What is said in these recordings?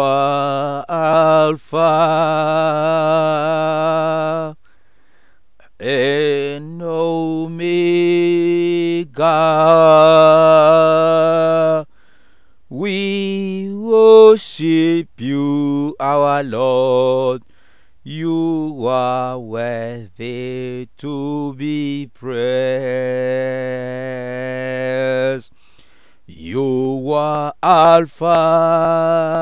Alpha and Omega. We worship you, our Lord. You are worthy to be praised. You are Alpha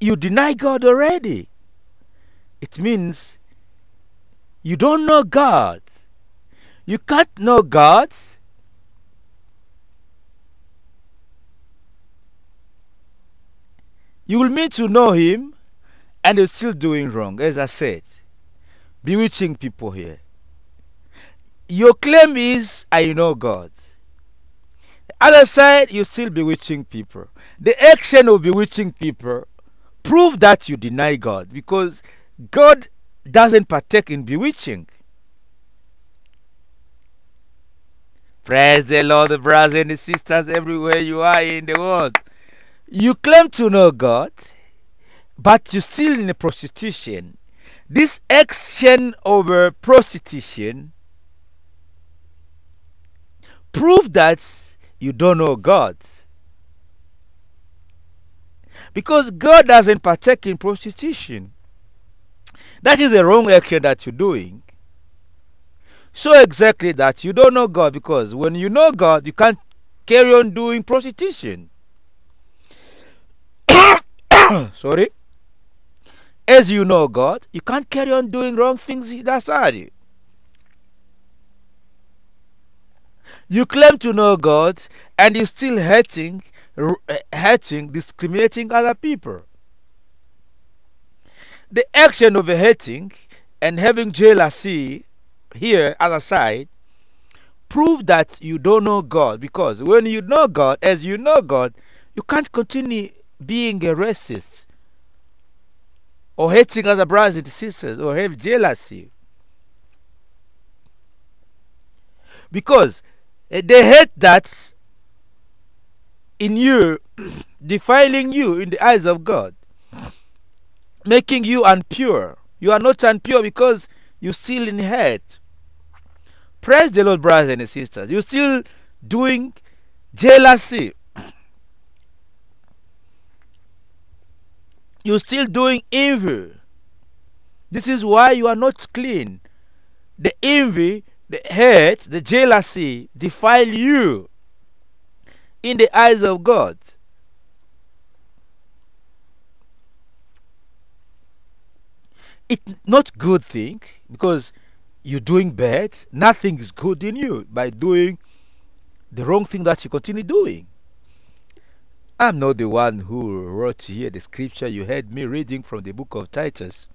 you deny God already. It means you don't know God. You can't know God. You will mean to know Him and you're still doing wrong, as I said. Bewitching people here. Your claim is, I know God. The other side, you're still bewitching people. The action of bewitching people prove that you deny God because God doesn't partake in bewitching. Praise the Lord, brothers and sisters, everywhere you are in the world. You claim to know God, but you're still in prostitution. This action over prostitution prove that you don't know God. Because God doesn't partake in prostitution. That is a wrong action that you're doing. So exactly that you don't know God because when you know God, you can't carry on doing prostitution. Sorry. As you know God, you can't carry on doing wrong things that's hard. You claim to know God and you're still hurting, eh, hurting, discriminating other people. The action of hating and having jealousy here as a side prove that you don't know God because when you know God, as you know God, you can't continue being a racist or hating other brothers and sisters or have jealousy. Because uh, they hate that in you, defiling you in the eyes of God making you impure. You are not impure because you're still in hate. Praise the Lord, brothers and sisters. You're still doing jealousy. You're still doing envy. This is why you are not clean. The envy, the hate, the jealousy defile you in the eyes of God. It's not good thing because you're doing bad. Nothing is good in you by doing the wrong thing that you continue doing. I'm not the one who wrote here the scripture you heard me reading from the book of Titus,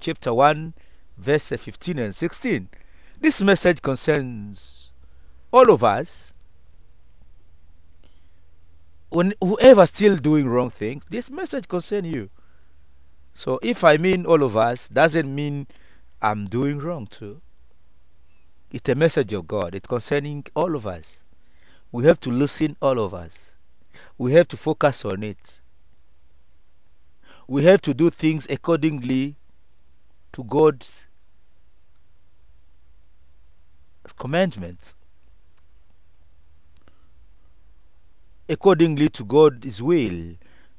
chapter 1, verse 15 and 16. This message concerns all of us. When whoever still doing wrong things, this message concerns you. So if I mean all of us, doesn't mean I'm doing wrong too. It's a message of God. It's concerning all of us. We have to listen, all of us we have to focus on it. We have to do things accordingly to God's commandments. Accordingly to God's will,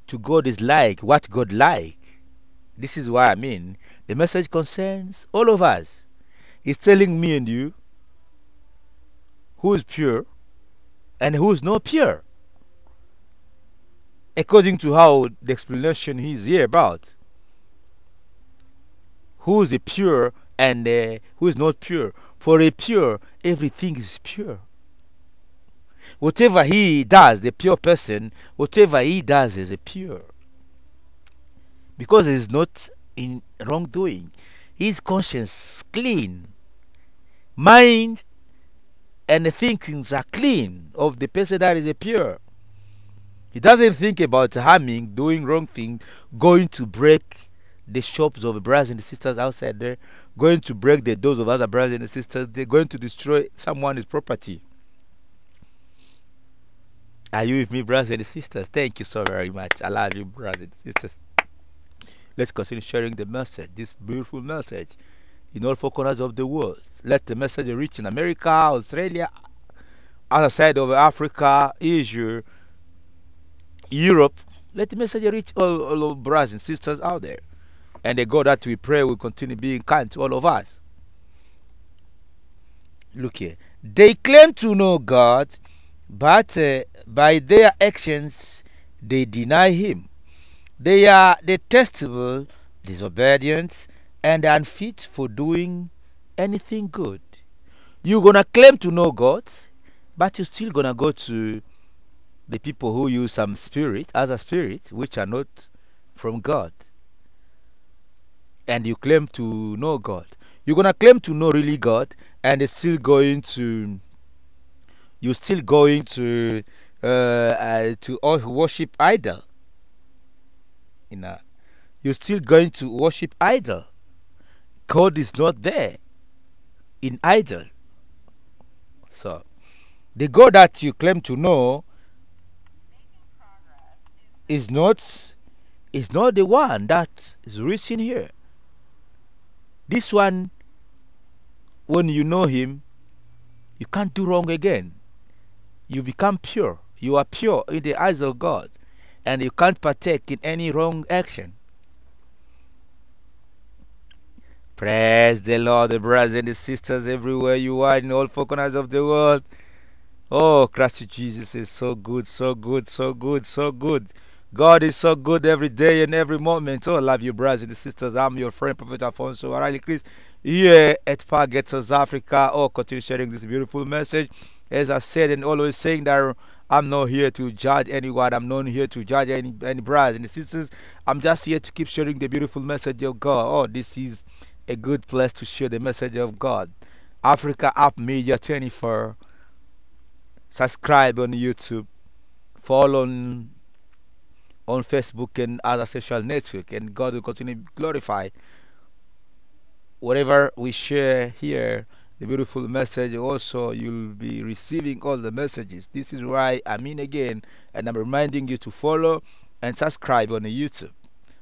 to God is like, what God like. This is what I mean. The message concerns all of us. It's telling me and you who is pure and who is not pure according to how the explanation is here about who is a pure and uh, who is not pure. For a pure, everything is pure. Whatever he does, the pure person, whatever he does is a pure. Because he is not in wrongdoing. His conscience clean. Mind and the thinkings are clean of the person that is a pure. He doesn't think about harming, doing wrong thing, going to break the shops of the brothers and sisters outside there, going to break the doors of other brothers and sisters. They're going to destroy someone's property. Are you with me, brothers and sisters? Thank you so very much. I love you, brothers and sisters. Let's continue sharing the message, this beautiful message, in all four corners of the world. Let the message reach in America, Australia, other side of Africa, Asia, Europe, let the message reach all, all of brothers and sisters out there. And the God that we pray will continue being kind to all of us. Look here. They claim to know God, but uh, by their actions they deny Him. They are detestable, disobedient, and unfit for doing anything good. You're gonna claim to know God, but you're still gonna go to the people who use some spirit, as a spirit which are not from God. And you claim to know God. You're gonna claim to know really God, and it's still going to you're still going to uh, uh, to worship idol. You know, you're still going to worship idol. God is not there in idol. So, the God that you claim to know is not is not the one that is written here. This one, when you know him, you can't do wrong again. You become pure. You are pure in the eyes of God, and you can't partake in any wrong action. Praise the Lord, the brothers and the sisters everywhere you are in all four corners of the world. Oh, Christ Jesus is so good, so good, so good, so good. God is so good every day and every moment. Oh, I love you, brothers and sisters. I'm your friend, Prophet Alfonso Warally Chris, here at South Africa. Oh, continue sharing this beautiful message. As I said, and always saying that I'm not here to judge anyone. I'm not here to judge any, any brothers and sisters. I'm just here to keep sharing the beautiful message of God. Oh, this is a good place to share the message of God. Africa Up Media 24. Subscribe on YouTube. Follow on on Facebook and other social network and God will continue to glorify whatever we share here the beautiful message. Also you'll be receiving all the messages. This is why I mean again and I'm reminding you to follow and subscribe on YouTube.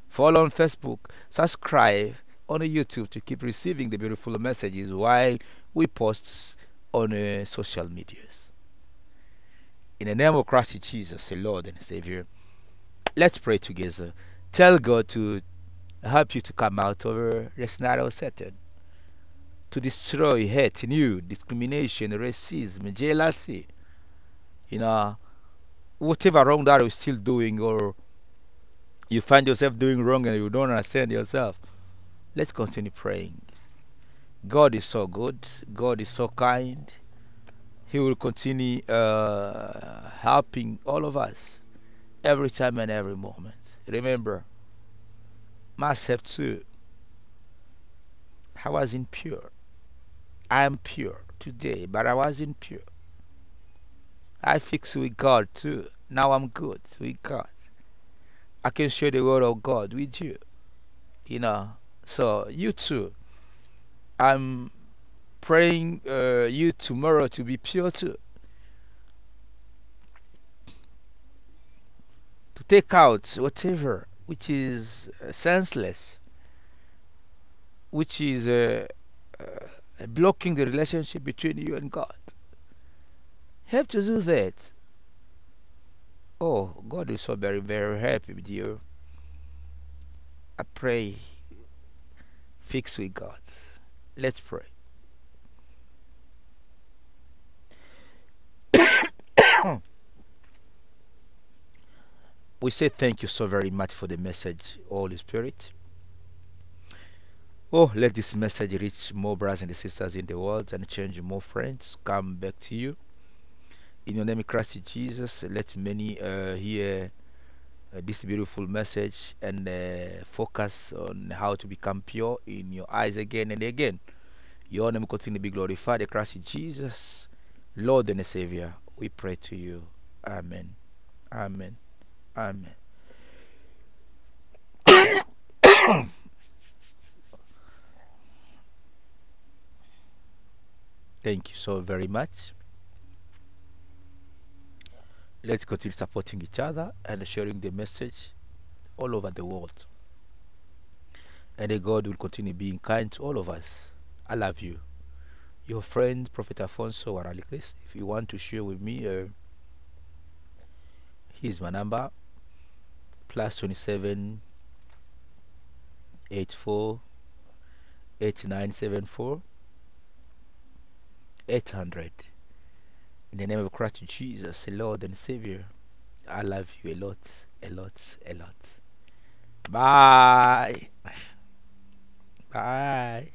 Follow on Facebook. Subscribe on YouTube to keep receiving the beautiful messages while we post on uh, social medias. In the name of Christ Jesus the Lord and Savior Let's pray together Tell God to help you to come out of this narrow Satan, to destroy hate in you, discrimination, racism, jealousy, you know, whatever wrong that you're still doing or you find yourself doing wrong and you don't understand yourself. Let's continue praying. God is so good. God is so kind. He will continue uh, helping all of us every time and every moment. Remember, myself too. I was impure. I am pure today, but I was impure. I fixed with God too. Now I'm good with God. I can share the word of God with you. You know, so you too. I'm praying uh, you tomorrow to be pure too. To take out whatever which is uh, senseless, which is uh, uh, blocking the relationship between you and God. You have to do that. Oh, God is so very, very happy with you. I pray, fix with God. Let's pray. We say thank you so very much for the message, Holy Spirit. Oh, let this message reach more brothers and sisters in the world and change more friends. Come back to you. In your name, Christ Jesus, let many uh, hear uh, this beautiful message and uh, focus on how to become pure in your eyes again and again. Your name continue to be glorified. The Christ Jesus, Lord and Savior, we pray to you. Amen. Amen. Amen. Thank you so very much. Let's continue supporting each other and sharing the message all over the world. And God will continue being kind to all of us. I love you. Your friend, Prophet Alfonso Warally Chris. If you want to share with me, uh, here's my number plus 27 84 8974 800 in the name of Christ Jesus, Lord and Savior, I love you a lot, a lot, a lot. Bye. Bye.